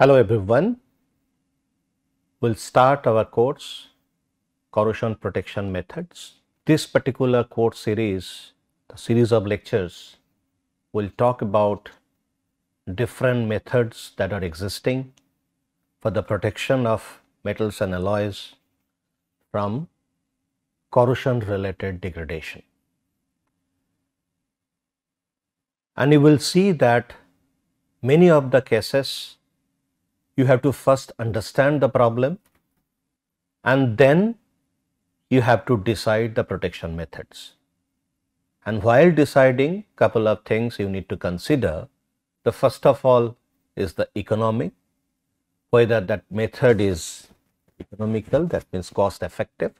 Hello everyone. We'll start our course corrosion protection methods. This particular course series, the series of lectures will talk about different methods that are existing for the protection of metals and alloys from corrosion related degradation. And you will see that many of the cases you have to first understand the problem and then you have to decide the protection methods. And while deciding couple of things you need to consider, the first of all is the economic, whether that method is economical that means cost effective.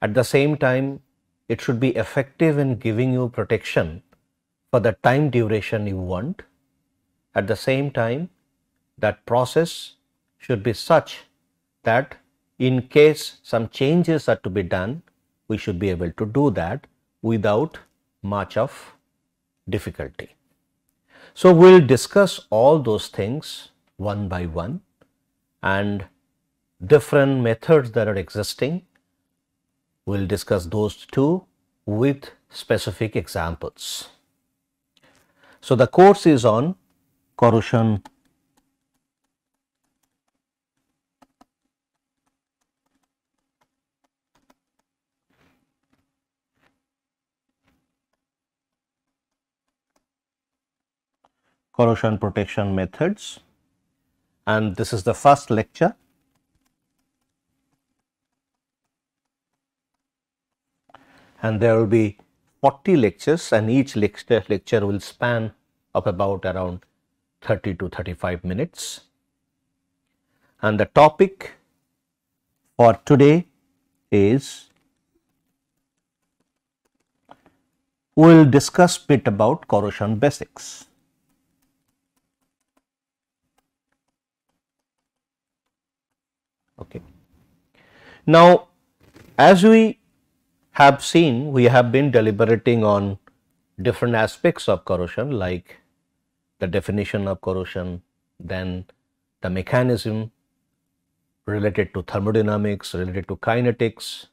At the same time it should be effective in giving you protection for the time duration you want. At the same time that process should be such that in case some changes are to be done, we should be able to do that without much of difficulty. So, we will discuss all those things one by one and different methods that are existing. We will discuss those too with specific examples. So, the course is on corrosion corrosion protection methods and this is the first lecture. And there will be 40 lectures and each lecture, lecture will span of about around 30 to 35 minutes. And the topic for today is we will discuss bit about corrosion basics. Okay. Now, as we have seen, we have been deliberating on different aspects of corrosion like the definition of corrosion, then the mechanism related to thermodynamics, related to kinetics,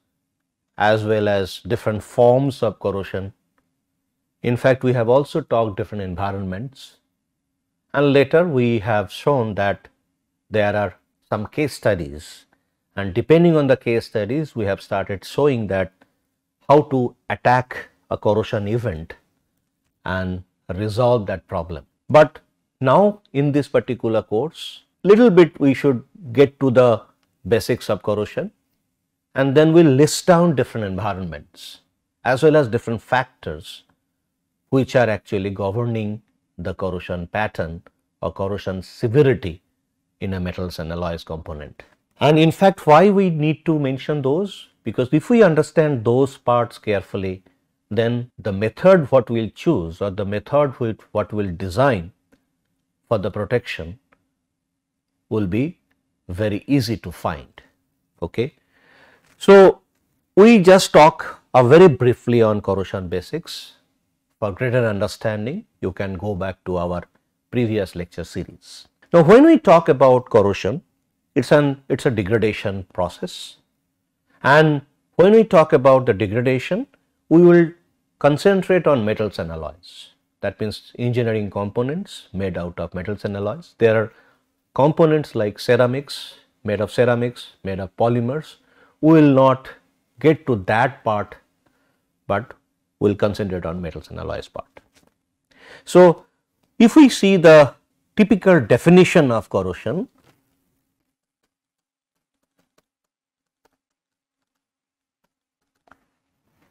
as well as different forms of corrosion. In fact, we have also talked different environments and later we have shown that there are some case studies and depending on the case studies we have started showing that how to attack a corrosion event and resolve that problem. But now in this particular course little bit we should get to the basics of corrosion and then we will list down different environments as well as different factors which are actually governing the corrosion pattern or corrosion severity in a metals and alloys component. And in fact, why we need to mention those? Because if we understand those parts carefully, then the method what we will choose or the method what we will design for the protection will be very easy to find. Okay. So, we just talk uh, very briefly on corrosion basics. For greater understanding, you can go back to our previous lecture series. Now, when we talk about corrosion, it's an it's a degradation process, and when we talk about the degradation, we will concentrate on metals and alloys. That means engineering components made out of metals and alloys. There are components like ceramics, made of ceramics, made of polymers. We will not get to that part, but we will concentrate on metals and alloys part. So, if we see the typical definition of corrosion.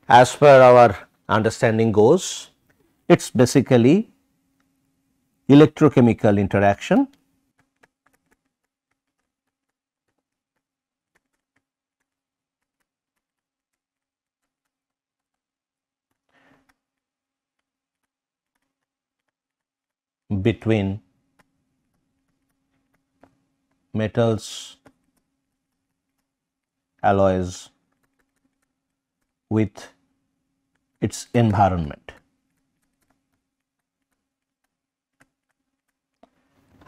As per our understanding goes it is basically electrochemical interaction. Between metals, alloys with its environment.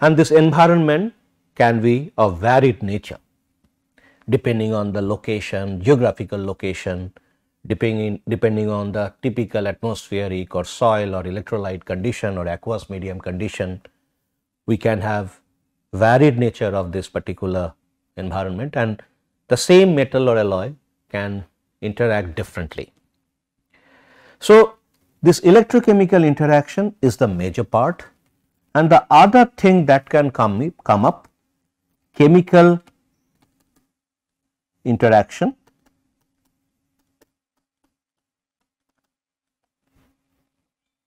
and this environment can be of varied nature depending on the location, geographical location, depending, depending on the typical atmospheric or soil or electrolyte condition or aqueous medium condition, we can have varied nature of this particular environment and the same metal or alloy can interact differently. So, this electrochemical interaction is the major part and the other thing that can come, come up chemical interaction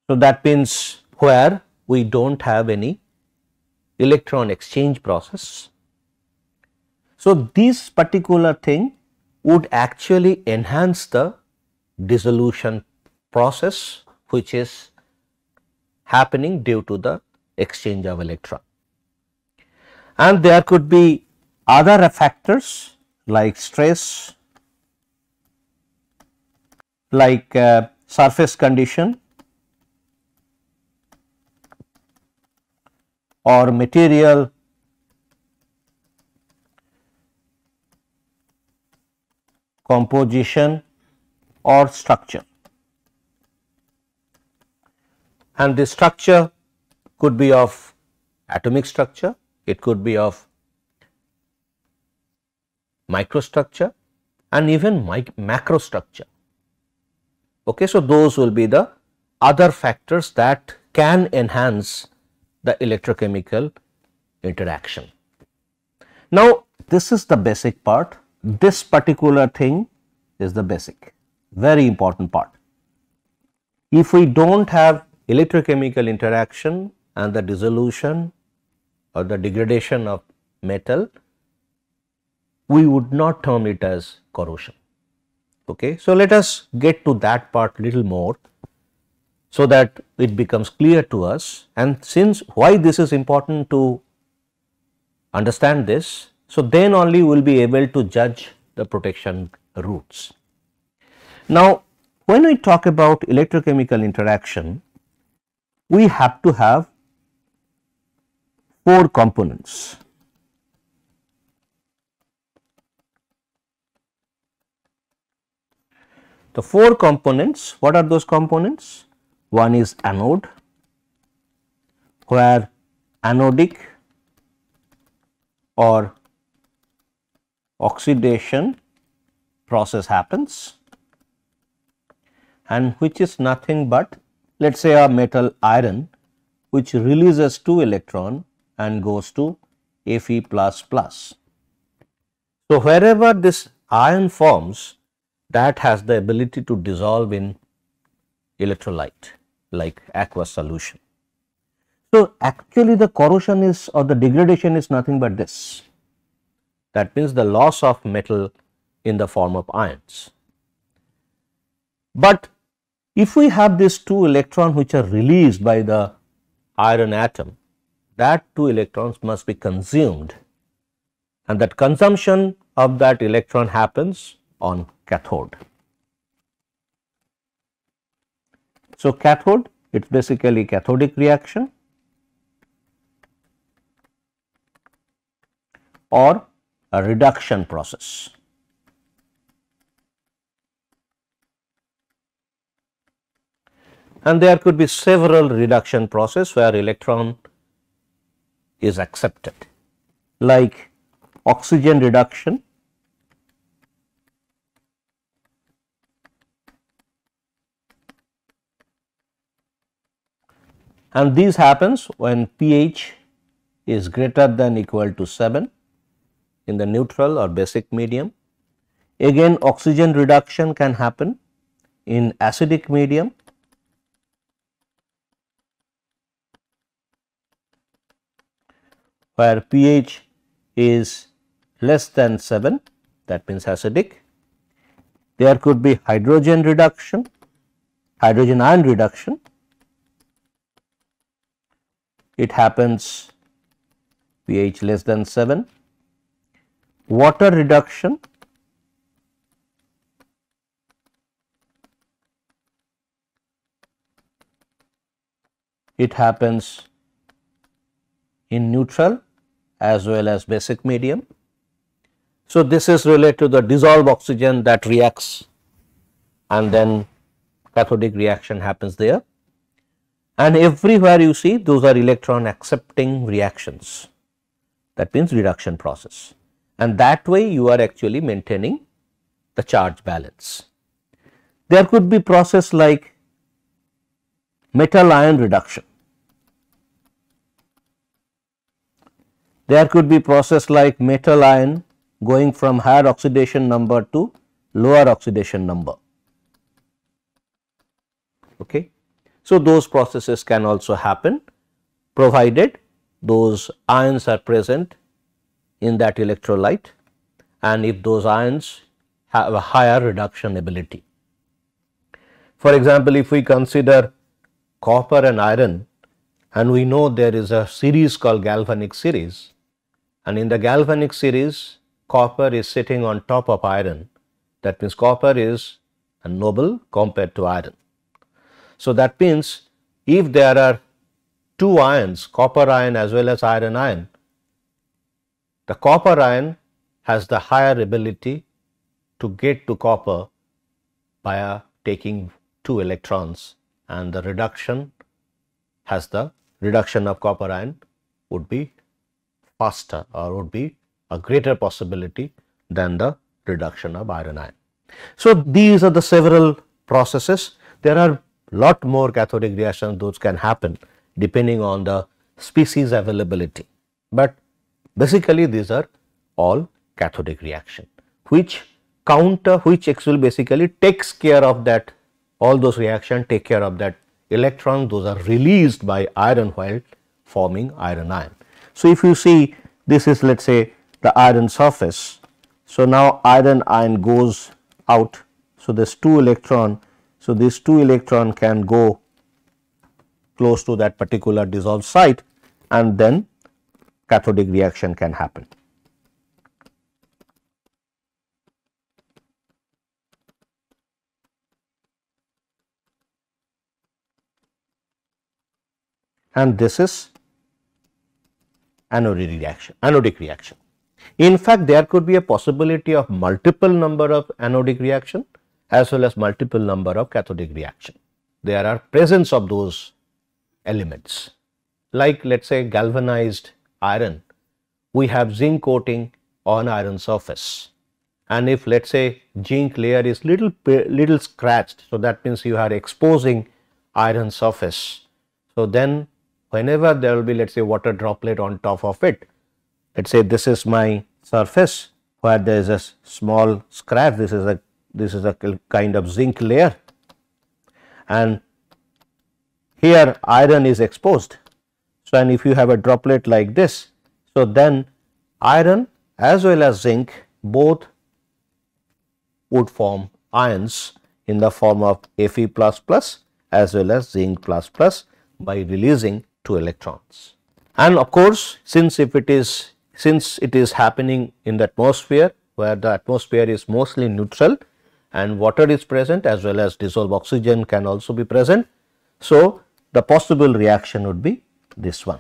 So, that means where we do not have any electron exchange process. So, this particular thing would actually enhance the dissolution process which is happening due to the exchange of electron. And there could be other factors like stress, like uh, surface condition or material composition or structure and the structure could be of atomic structure, it could be of microstructure and even macrostructure. Okay, so, those will be the other factors that can enhance the electrochemical interaction. Now, this is the basic part, this particular thing is the basic, very important part. If we do not have electrochemical interaction and the dissolution or the degradation of metal, we would not term it as corrosion. Okay. So, let us get to that part little more so that it becomes clear to us and since why this is important to understand this. So, then only we will be able to judge the protection routes. Now, when we talk about electrochemical interaction, we have to have four components. The four components, what are those components? One is anode where anodic or oxidation process happens and which is nothing but let us say a metal iron which releases 2 electron and goes to Fe plus plus. So, wherever this ion forms that has the ability to dissolve in electrolyte like aqueous solution. So, actually the corrosion is or the degradation is nothing but this that means the loss of metal in the form of ions. But if we have these two electrons which are released by the iron atom that two electrons must be consumed and that consumption of that electron happens on cathode. So, cathode it is basically cathodic reaction or a reduction process. And there could be several reduction process where electron is accepted like oxygen reduction and this happens when pH is greater than equal to 7 in the neutral or basic medium. Again oxygen reduction can happen in acidic medium where pH is less than 7 that means acidic. There could be hydrogen reduction, hydrogen ion reduction it happens pH less than 7. Water reduction it happens in neutral as well as basic medium. So, this is related to the dissolved oxygen that reacts and then cathodic reaction happens there. And everywhere you see those are electron accepting reactions that means reduction process and that way you are actually maintaining the charge balance. There could be process like metal ion reduction. There could be process like metal ion going from higher oxidation number to lower oxidation number. Okay. So, those processes can also happen provided those ions are present in that electrolyte and if those ions have a higher reduction ability. For example, if we consider copper and iron and we know there is a series called galvanic series and in the galvanic series copper is sitting on top of iron that means copper is a noble compared to iron. So, that means if there are two ions copper ion as well as iron ion the copper ion has the higher ability to get to copper by uh, taking two electrons and the reduction has the reduction of copper ion would be faster or would be a greater possibility than the reduction of iron ion. So, these are the several processes. There are lot more cathodic reactions those can happen depending on the species availability, but Basically, these are all cathodic reaction, which counter, which actually basically takes care of that, all those reaction take care of that electron, those are released by iron while forming iron ion. So, if you see this is let us say the iron surface. So, now iron ion goes out. So, this 2 electron. So, this 2 electron can go close to that particular dissolved site and then cathodic reaction can happen. And this is anodic reaction, anodic reaction. In fact, there could be a possibility of multiple number of anodic reaction as well as multiple number of cathodic reaction. There are presence of those elements like let us say galvanized iron, we have zinc coating on iron surface. And if let us say zinc layer is little little scratched, so that means you are exposing iron surface. So then whenever there will be let us say water droplet on top of it, let us say this is my surface where there is a small scratch, this is a this is a kind of zinc layer and here iron is exposed so, and if you have a droplet like this, so then iron as well as zinc both would form ions in the form of Fe plus plus as well as zinc plus plus by releasing two electrons. And of course, since if it is since it is happening in the atmosphere where the atmosphere is mostly neutral and water is present as well as dissolved oxygen can also be present. So, the possible reaction would be this one.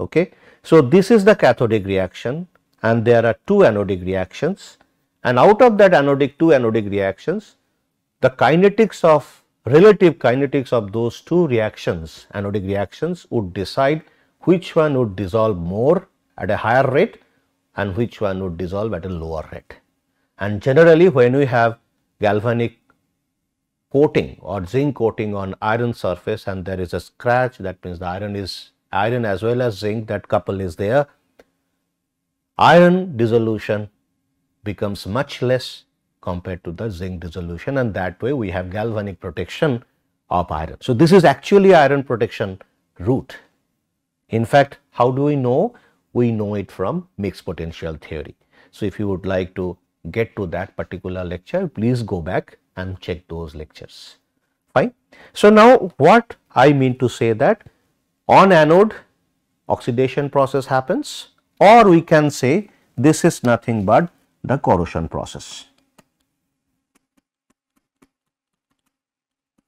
Okay. So, this is the cathodic reaction and there are two anodic reactions and out of that anodic two anodic reactions the kinetics of relative kinetics of those two reactions anodic reactions would decide which one would dissolve more at a higher rate and which one would dissolve at a lower rate. And generally when we have galvanic coating or zinc coating on iron surface and there is a scratch that means the iron is iron as well as zinc that couple is there, iron dissolution becomes much less compared to the zinc dissolution and that way we have galvanic protection of iron. So, this is actually iron protection route. In fact, how do we know? We know it from mixed potential theory. So, if you would like to get to that particular lecture, please go back and check those lectures. Fine. So, now what I mean to say that on anode oxidation process happens or we can say this is nothing but the corrosion process.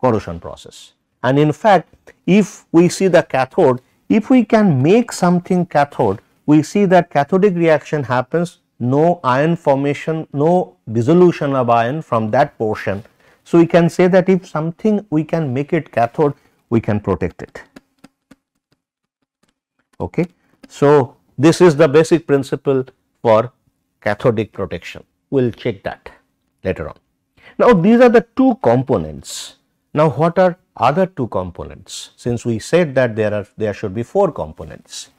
Corrosion process and in fact if we see the cathode if we can make something cathode, we see that cathodic reaction happens, no ion formation, no dissolution of ion from that portion. So, we can say that if something we can make it cathode, we can protect it. Okay. So, this is the basic principle for cathodic protection. We will check that later on. Now, these are the two components. Now, what are other two components? Since we said that there are there should be four components.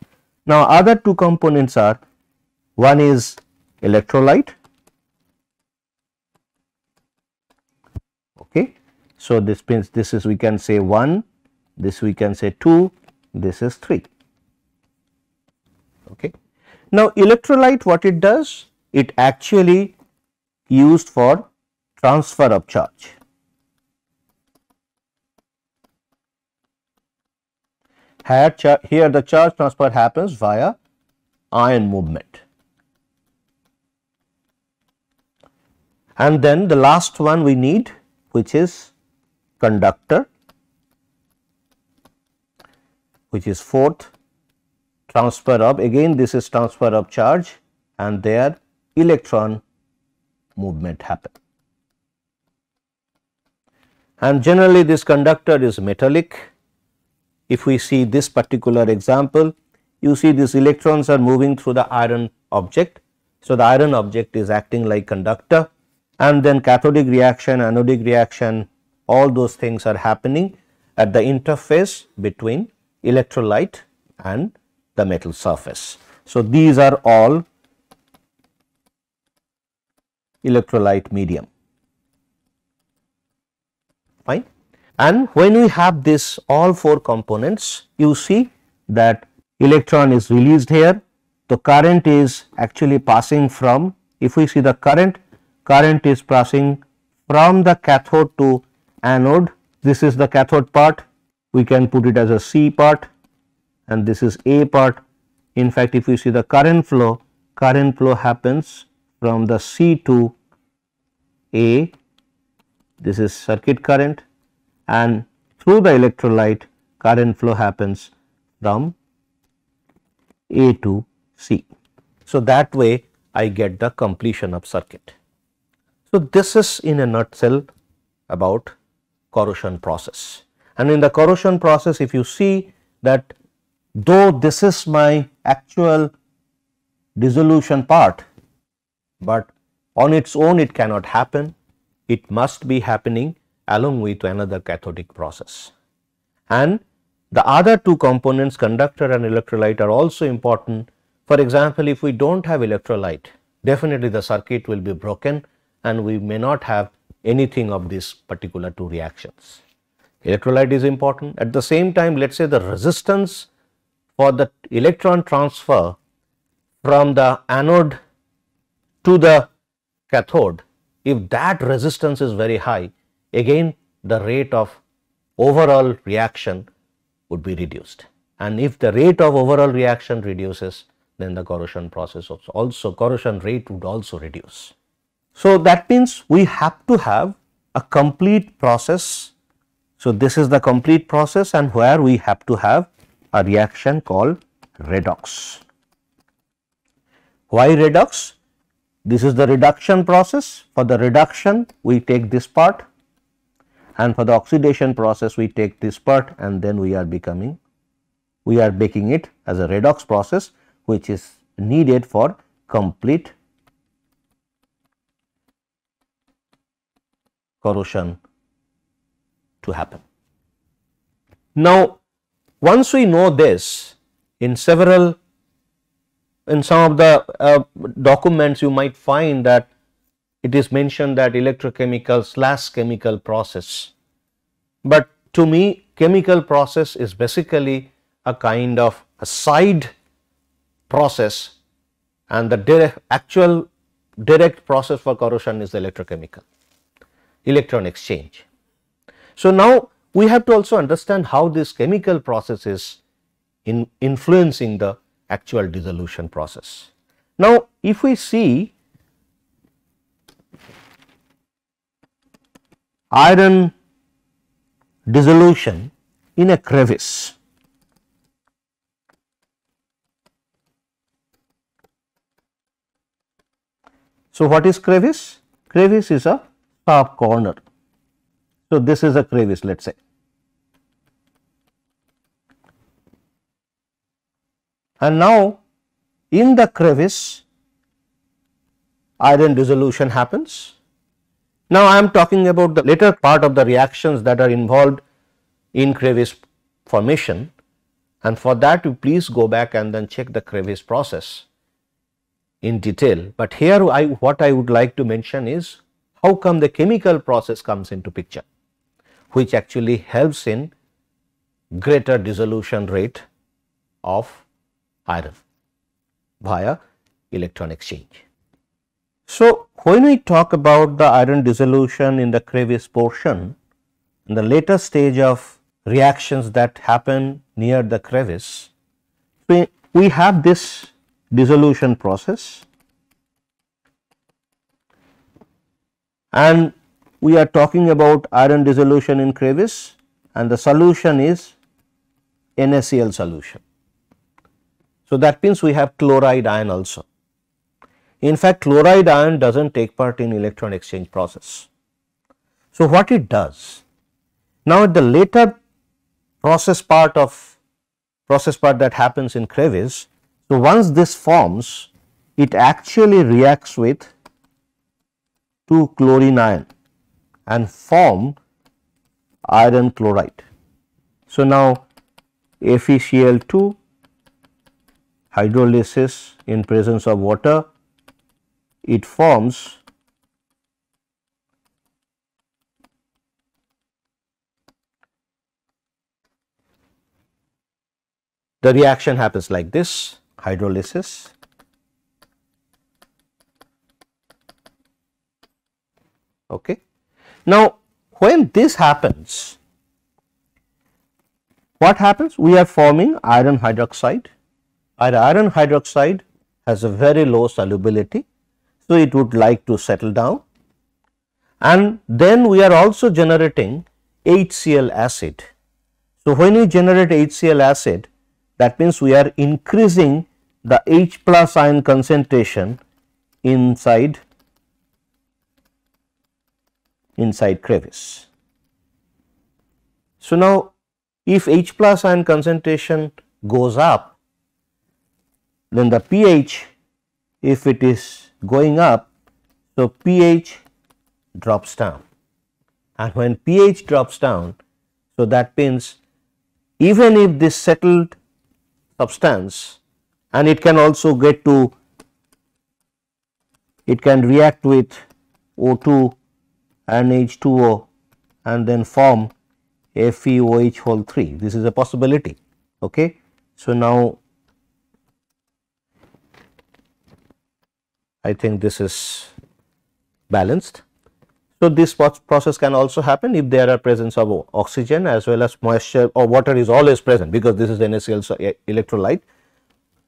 Now, other two components are one is electrolyte. Okay. So, this means this is we can say 1, this we can say 2, this is 3. Okay. Now, electrolyte what it does? It actually used for transfer of charge. Here, here the charge transfer happens via ion movement. And then the last one we need which is conductor which is fourth transfer of again this is transfer of charge and there electron movement happen. And generally this conductor is metallic. If we see this particular example, you see these electrons are moving through the iron object. So, the iron object is acting like conductor and then cathodic reaction, anodic reaction, all those things are happening at the interface between electrolyte and the metal surface. So, these are all electrolyte medium. Fine. And when we have this all four components you see that electron is released here. The current is actually passing from if we see the current current is passing from the cathode to anode this is the cathode part we can put it as a C part and this is A part in fact if we see the current flow current flow happens from the C to A, this is circuit current and through the electrolyte current flow happens from A to C. So, that way I get the completion of circuit. So, this is in a nutshell about corrosion process and in the corrosion process if you see that though this is my actual dissolution part, but on its own it cannot happen, it must be happening along with another cathodic process. And the other two components conductor and electrolyte are also important. For example, if we do not have electrolyte, definitely the circuit will be broken and we may not have anything of these particular two reactions. Electrolyte is important. At the same time, let us say the resistance for the electron transfer from the anode to the cathode, if that resistance is very high, again the rate of overall reaction would be reduced. And if the rate of overall reaction reduces, then the corrosion process also, also corrosion rate would also reduce. So, that means we have to have a complete process. So, this is the complete process and where we have to have a reaction called redox. Why redox? This is the reduction process. For the reduction, we take this part and for the oxidation process, we take this part and then we are becoming, we are making it as a redox process which is needed for complete corrosion to happen. Now, once we know this in several in some of the uh, documents you might find that it is mentioned that electrochemical slash chemical process. But to me chemical process is basically a kind of a side process and the direct, actual direct process for corrosion is the electrochemical electron exchange. So, now we have to also understand how this chemical process is in influencing the actual dissolution process. Now, if we see iron dissolution in a crevice, So, what is crevice? Crevice is a sharp corner. So, this is a crevice let us say. And now, in the crevice iron dissolution happens. Now, I am talking about the later part of the reactions that are involved in crevice formation and for that you please go back and then check the crevice process in detail. But here I what I would like to mention is how come the chemical process comes into picture which actually helps in greater dissolution rate of iron via electron exchange. So, when we talk about the iron dissolution in the crevice portion, in the later stage of reactions that happen near the crevice, we, we have this dissolution process and we are talking about iron dissolution in crevice and the solution is NaCl solution. So, that means we have chloride ion also. In fact, chloride ion does not take part in electron exchange process. So, what it does? Now, at the later process part of process part that happens in crevice, so once this forms, it actually reacts with 2 chlorine ion and form iron chloride. So, now FeCl2 hydrolysis in presence of water, it forms the reaction happens like this hydrolysis okay now when this happens what happens we are forming iron hydroxide our iron hydroxide has a very low solubility. So, it would like to settle down and then we are also generating HCl acid. So, when we generate HCl acid that means we are increasing the H plus ion concentration inside inside crevice. So, now if H plus ion concentration goes up then the pH if it is going up, so pH drops down and when pH drops down, so that means even if this settled substance and it can also get to it can react with O2 and H2O and then form FeOH whole 3 this is a possibility okay so now I think this is balanced. So, this process can also happen if there are presence of oxygen as well as moisture or water is always present because this is NaCl electrolyte,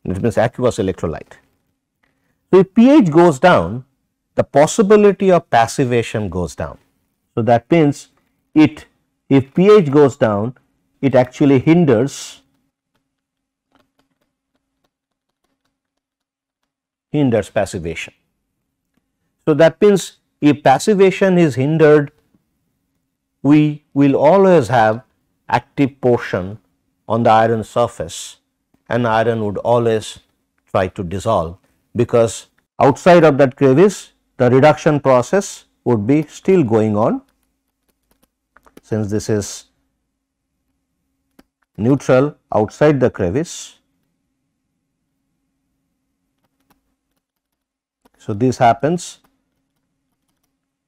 it means aqueous electrolyte. So, if pH goes down, the possibility of passivation goes down. So, that means it if pH goes down, it actually hinders hinders passivation. So, that means if passivation is hindered, we will always have active portion on the iron surface and iron would always try to dissolve because outside of that crevice the reduction process would be still going on since this is neutral outside the crevice So, this happens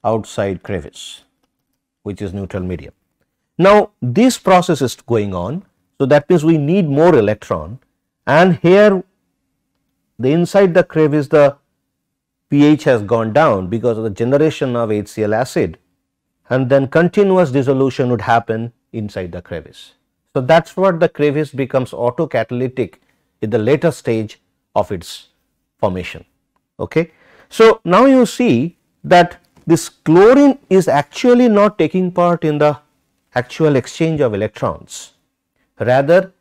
outside crevice which is neutral medium. Now, this process is going on. So, that means we need more electron and here the inside the crevice the pH has gone down because of the generation of HCl acid and then continuous dissolution would happen inside the crevice. So, that is what the crevice becomes autocatalytic in the later stage of its formation. Okay. So, now you see that this chlorine is actually not taking part in the actual exchange of electrons, rather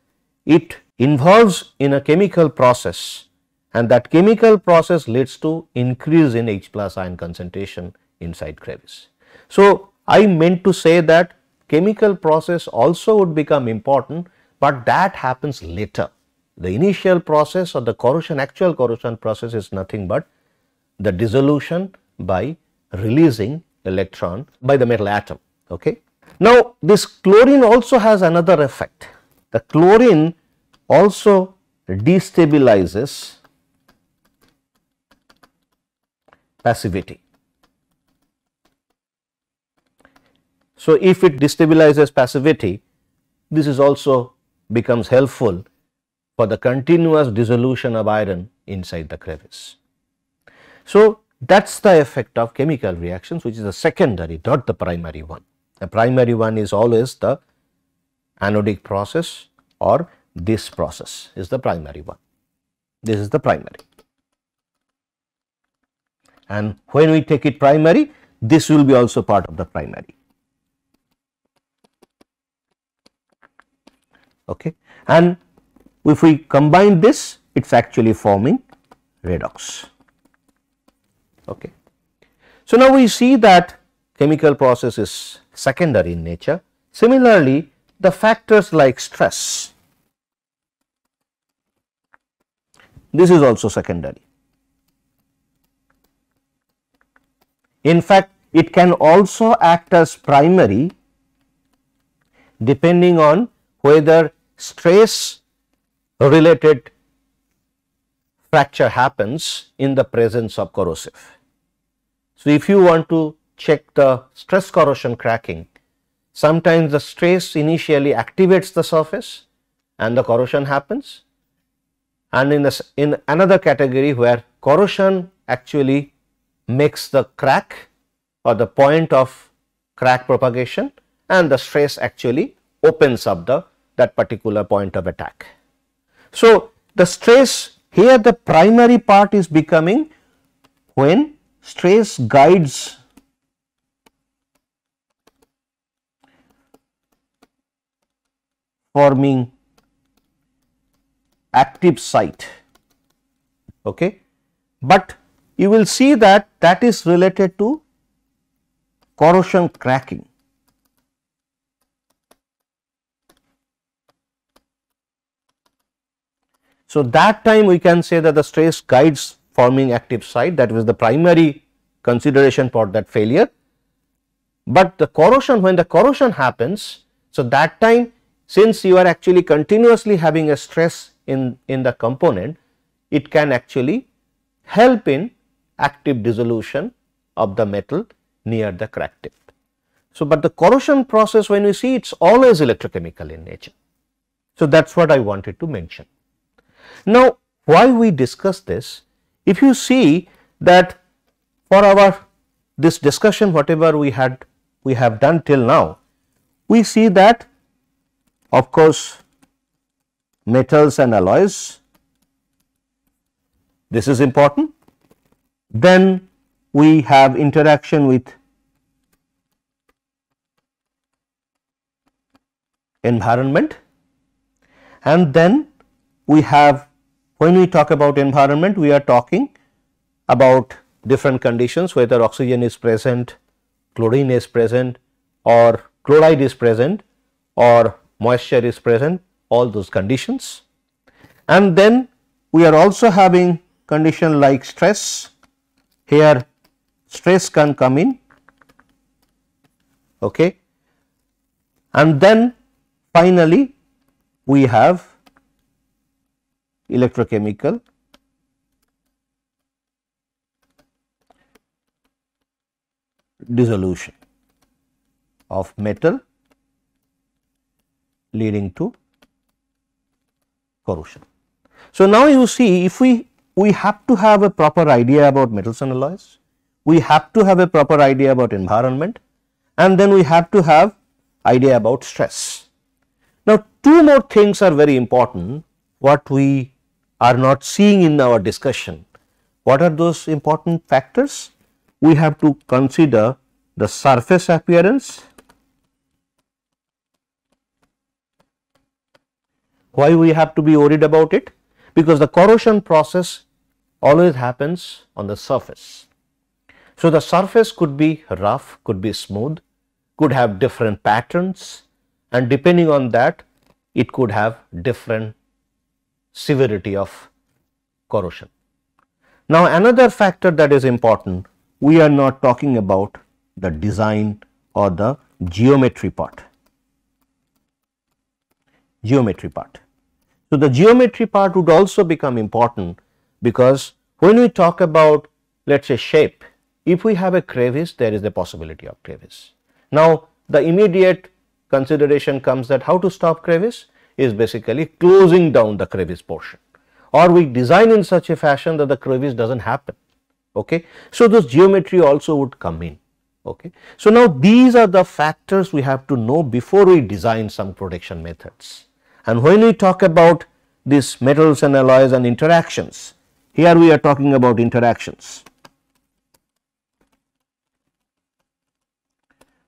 it involves in a chemical process and that chemical process leads to increase in H plus ion concentration inside crevice. So, I meant to say that chemical process also would become important, but that happens later. The initial process or the corrosion actual corrosion process is nothing but the dissolution by releasing electron by the metal atom. Okay. Now, this chlorine also has another effect. The chlorine also destabilizes passivity. So, if it destabilizes passivity, this is also becomes helpful for the continuous dissolution of iron inside the crevice. So, that is the effect of chemical reactions which is the secondary not the primary one. The primary one is always the anodic process or this process is the primary one. This is the primary. And when we take it primary, this will be also part of the primary. Okay. And if we combine this, it is actually forming redox. Okay. So, now we see that chemical process is secondary in nature. Similarly, the factors like stress, this is also secondary. In fact, it can also act as primary depending on whether stress related fracture happens in the presence of corrosive. So, if you want to check the stress corrosion cracking, sometimes the stress initially activates the surface and the corrosion happens and in, the, in another category where corrosion actually makes the crack or the point of crack propagation and the stress actually opens up the that particular point of attack. So, the stress here the primary part is becoming when stress guides forming active site okay but you will see that that is related to corrosion cracking So, that time we can say that the stress guides forming active site that was the primary consideration for that failure. But the corrosion when the corrosion happens, so that time since you are actually continuously having a stress in, in the component, it can actually help in active dissolution of the metal near the crack tip. So, but the corrosion process when we see it is always electrochemical in nature. So, that is what I wanted to mention. Now, why we discuss this? If you see that for our this discussion whatever we had we have done till now, we see that of course metals and alloys this is important. Then we have interaction with environment and then we have when we talk about environment, we are talking about different conditions whether oxygen is present, chlorine is present or chloride is present or moisture is present all those conditions. And then we are also having condition like stress here stress can come in okay and then finally we have electrochemical dissolution of metal leading to corrosion. So, now you see if we we have to have a proper idea about metals and alloys, we have to have a proper idea about environment and then we have to have idea about stress. Now, two more things are very important what we are not seeing in our discussion. What are those important factors? We have to consider the surface appearance. Why we have to be worried about it? Because the corrosion process always happens on the surface. So, the surface could be rough, could be smooth, could have different patterns and depending on that it could have different severity of corrosion. Now, another factor that is important, we are not talking about the design or the geometry part. Geometry part. So, the geometry part would also become important because when we talk about let us say shape, if we have a crevice there is a possibility of crevice. Now, the immediate consideration comes that how to stop crevice is basically closing down the crevice portion or we design in such a fashion that the crevice does not happen. Okay. So, this geometry also would come in. Okay. So, now these are the factors we have to know before we design some protection methods. And when we talk about these metals and alloys and interactions, here we are talking about interactions.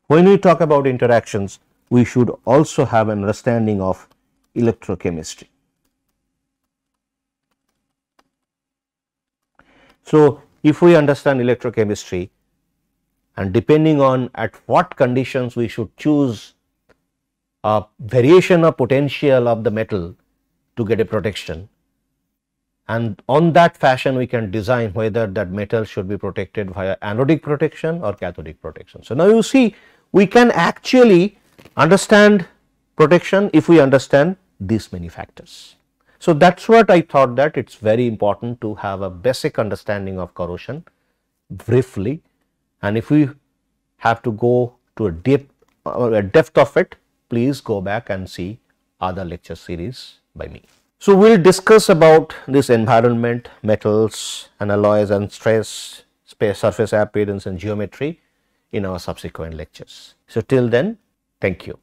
When we talk about interactions, we should also have an understanding of electrochemistry. So, if we understand electrochemistry and depending on at what conditions we should choose a variation of potential of the metal to get a protection and on that fashion we can design whether that metal should be protected via anodic protection or cathodic protection. So, now you see we can actually understand protection if we understand these many factors. So, that is what I thought that it is very important to have a basic understanding of corrosion briefly and if we have to go to a deep uh, a depth of it please go back and see other lecture series by me. So, we will discuss about this environment, metals and alloys and stress, space surface appearance and geometry in our subsequent lectures. So, till then thank you.